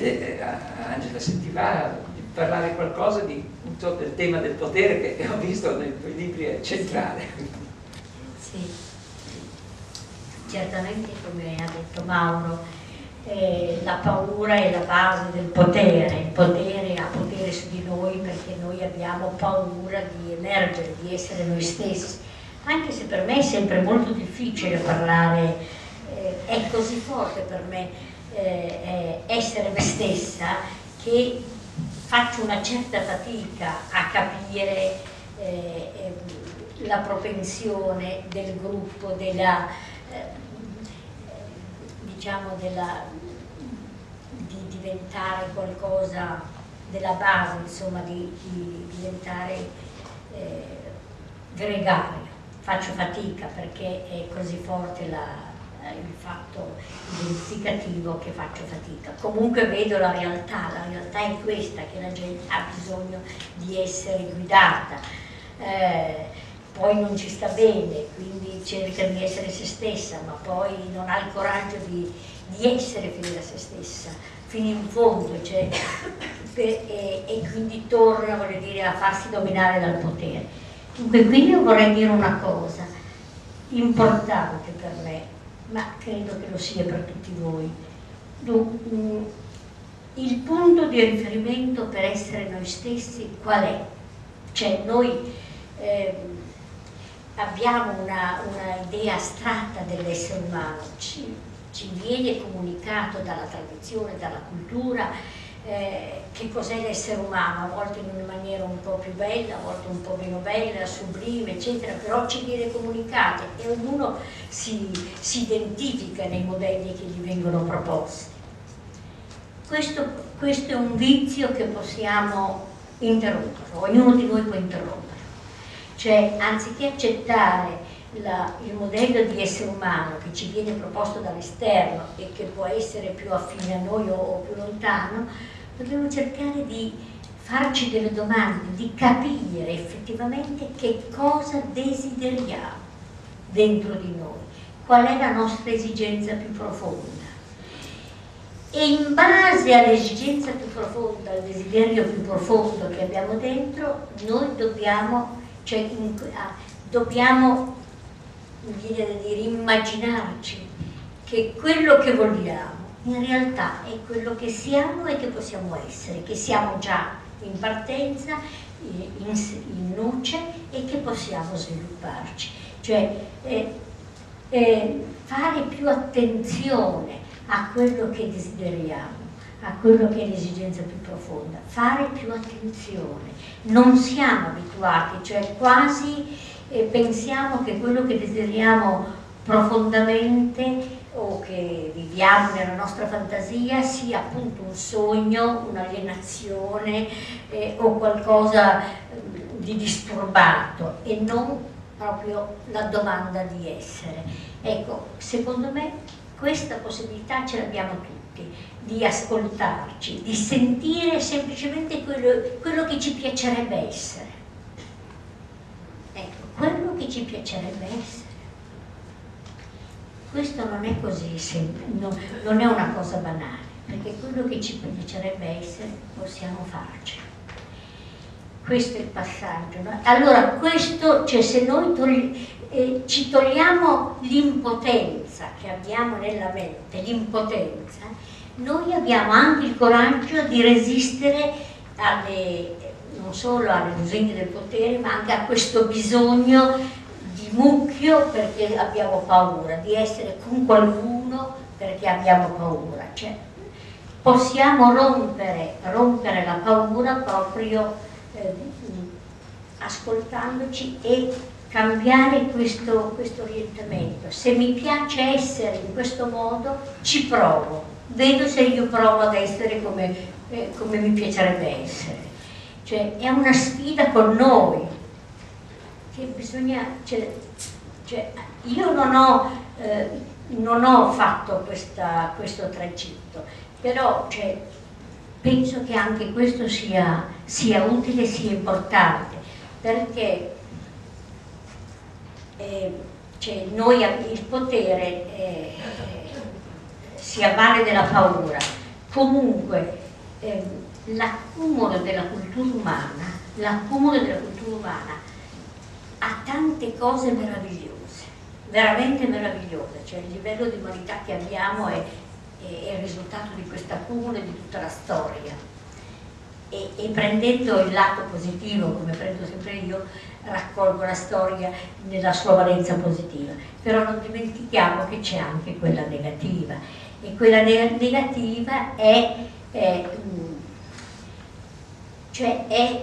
Eh, Angela, se ti va di parlare qualcosa di, del tema del potere che ho visto nei tuoi libri è centrale. Sì, certamente come ha detto Mauro, eh, la paura è la base del potere, il potere ha potere su di noi perché noi abbiamo paura di emergere, di essere noi stessi, anche se per me è sempre molto difficile parlare, eh, è così forte per me eh, eh essere me stessa che faccio una certa fatica a capire eh, ehm, la propensione del gruppo, della, eh, diciamo della, di diventare qualcosa della base, insomma, di, di diventare eh, gregario. Faccio fatica perché è così forte la, il fatto identificativo che faccio fatica. Comunque vedo la realtà, la realtà è questa, che la gente ha bisogno di essere guidata. Eh, poi non ci sta bene, quindi cerca di essere se stessa, ma poi non ha il coraggio di, di essere fedele a se stessa, fino in fondo, cioè, per, e, e, quindi torna dire, a farsi dominare dal potere. Dunque qui io vorrei dire una cosa importante per me, ma credo che lo sia per tutti voi. Mm, il punto di riferimento per essere noi stessi qual è? Cioè noi eh, abbiamo una, una idea astratta dell'essere umano, ci, ci, viene comunicato dalla tradizione, dalla cultura, eh, che cos'è l'essere umano, a volte in una maniera un po' più bella, a volte un po' meno bella, sublime, eccetera, però ci viene comunicato e ognuno si, si identifica nei modelli che gli vengono proposti. Questo, questo è un vizio che possiamo interrompere, ognuno di noi può interrompere cioè anziché accettare la, il modello di essere umano che ci viene proposto dall'esterno e che può essere più affine a noi o, o più lontano, dobbiamo cercare di farci delle domande, di capire effettivamente che cosa desideriamo dentro di noi, qual è la nostra esigenza più profonda. E in base all'esigenza più profonda, al desiderio più profondo che abbiamo dentro, noi dobbiamo cioè ah, dobbiamo immaginarci che quello che vogliamo in realtà è quello che siamo e che possiamo essere, che siamo già in partenza, in, in nuce e che possiamo svilupparci. Cioè eh, eh, fare più attenzione a quello che desideriamo a quello che è l'esigenza più profonda, fare più attenzione. Non siamo abituati, cioè quasi eh, pensiamo che quello che desideriamo profondamente o che viviamo nella nostra fantasia sia appunto un sogno, un'alienazione eh, o qualcosa eh, di disturbato e non proprio la domanda di essere. Ecco, secondo me questa possibilità ce l'abbiamo tutti di ascoltarci, di sentire semplicemente quello, quello che ci piacerebbe essere. Ecco, quello che ci piacerebbe essere. Questo non è così semplice, no, non è una cosa banale, perché quello che ci piacerebbe essere possiamo farci. Questo è il passaggio. No? Allora, questo, cioè se noi togli, eh, ci togliamo l'impotenza che abbiamo nella mente, l'impotenza, noi abbiamo anche il coraggio di resistere alle, non solo alle lusinghie del potere, ma anche a questo bisogno di mucchio perché abbiamo paura, di essere con qualcuno perché abbiamo paura. Cioè, possiamo rompere, rompere, la paura proprio eh, ascoltandoci e cambiare questo, questo orientamento. Se mi piace essere in questo modo, ci provo vedo se io provo ad essere come, eh, come mi piacerebbe essere. Cioè è una sfida con noi, che bisogna, cioè, cioè, io non ho, eh, non ho fatto questa, questo tragitto, però cioè, penso che anche questo sia, sia utile, sia importante, perché eh, cioè, noi il potere si avvale della paura, comunque eh, l'accumulo della cultura umana, l'accumulo della cultura umana ha tante cose meravigliose, veramente meravigliose, cioè il livello di umanità che abbiamo è, è, è il risultato di questo accumulo e di tutta la storia. E, e, prendendo il lato positivo, come prendo sempre io, raccolgo la storia nella sua valenza positiva. Però non dimentichiamo che c'è anche quella negativa. E quella negativa è, è, cioè è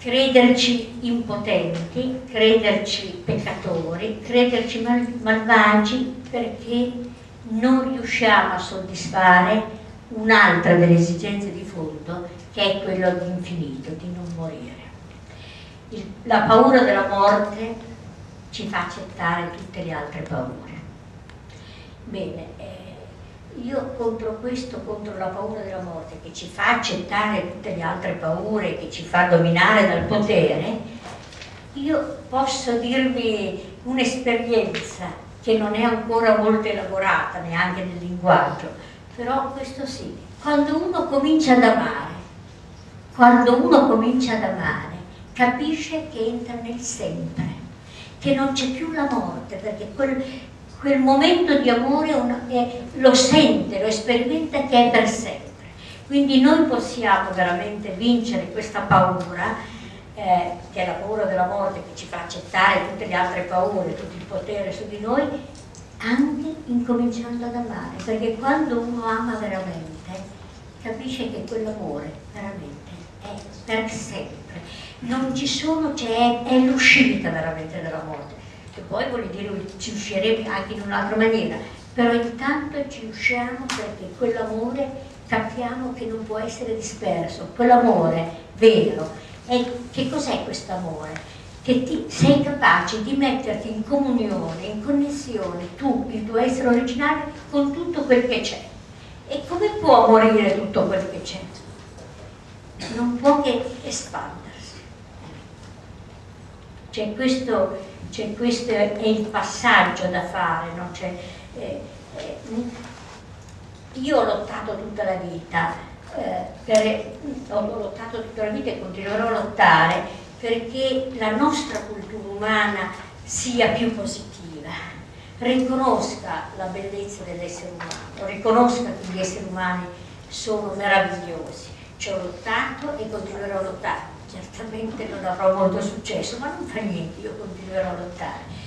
crederci impotenti, crederci peccatori, crederci mal malvagi perché non riusciamo a soddisfare un'altra delle esigenze di fondo che è quello di infinito, di non morire. Il, la paura della morte ci fa accettare tutte le altre paure. Bene, eh, io contro questo, contro la paura della morte che ci fa accettare tutte le altre paure, che ci fa dominare dal potere, io posso dirvi un'esperienza che non è ancora molto elaborata neanche nel linguaggio, però questo sì, quando uno comincia ad amare, quando uno comincia ad amare, capisce che entra nel sempre, che non c'è più la morte, perché quel, quel momento di amore una, è, lo sente, lo sperimenta che è per sempre. Quindi noi possiamo veramente vincere questa paura, eh, che è la paura della morte che ci fa accettare tutte le altre paure, tutto il potere su di noi, anche incominciando ad amare, perché quando uno ama veramente capisce che quell'amore veramente è per sempre, non ci sono, cioè, è l'uscita veramente dalla morte, che poi vuol dire ci usciremo anche in un'altra maniera, però intanto ci usciamo perché quell'amore capiamo che non può essere disperso, quell'amore vero. E che cos'è questo amore? che ti, sei capace di metterti in comunione, in connessione, tu, il tuo essere originale, con tutto quel che c'è. E come può morire tutto quel che c'è? Non può che espandersi. C'è questo, questo, è il passaggio da fare, no? cioè, eh, eh, io ho lottato tutta la vita, eh, per, ho lottato tutta la vita e continuerò a lottare perché la nostra cultura umana sia più positiva, riconosca la bellezza dell'essere umano, riconosca che gli esseri umani sono meravigliosi. Ci ho lottato e continuerò a lottare. Certamente non avrò molto successo, ma non fa niente, io continuerò a lottare.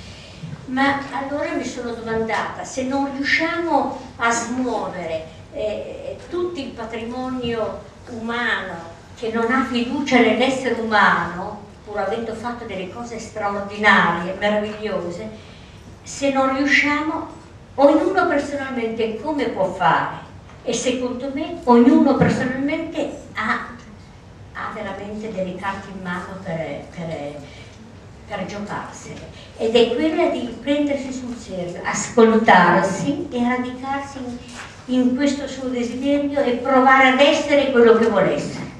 Ma allora mi sono domandata, se non riusciamo a smuovere eh, tutto il patrimonio umano che non ha fiducia nell'essere umano, pur avendo fatto delle cose straordinarie, meravigliose, se non riusciamo, ognuno personalmente come può fare? E secondo me ognuno personalmente ha, veramente delle carte in mano per, per, per giocarsene ed è quella di prendersi sul serio, ascoltarsi e radicarsi in, in questo suo desiderio e provare ad essere quello che vuole essere.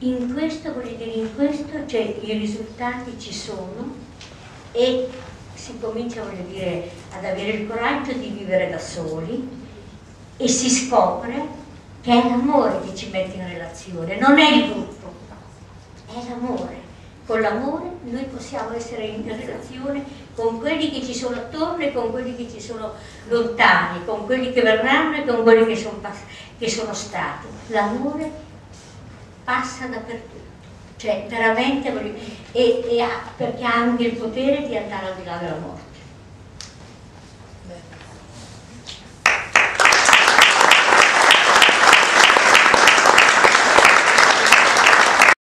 In questo, voglio dire, in questo cioè, i risultati ci sono e si comincia, voglio dire, ad avere il coraggio di vivere da soli e si scopre che è l'amore che ci mette in relazione, non è il gruppo, è l'amore. Con l'amore noi possiamo essere in relazione con quelli che ci sono attorno e con quelli che ci sono lontani, con quelli che verranno e con quelli che sono, che sono stati. L'amore passa dappertutto, cioè veramente e, e ha, perché ha anche il potere di andare al di là della morte.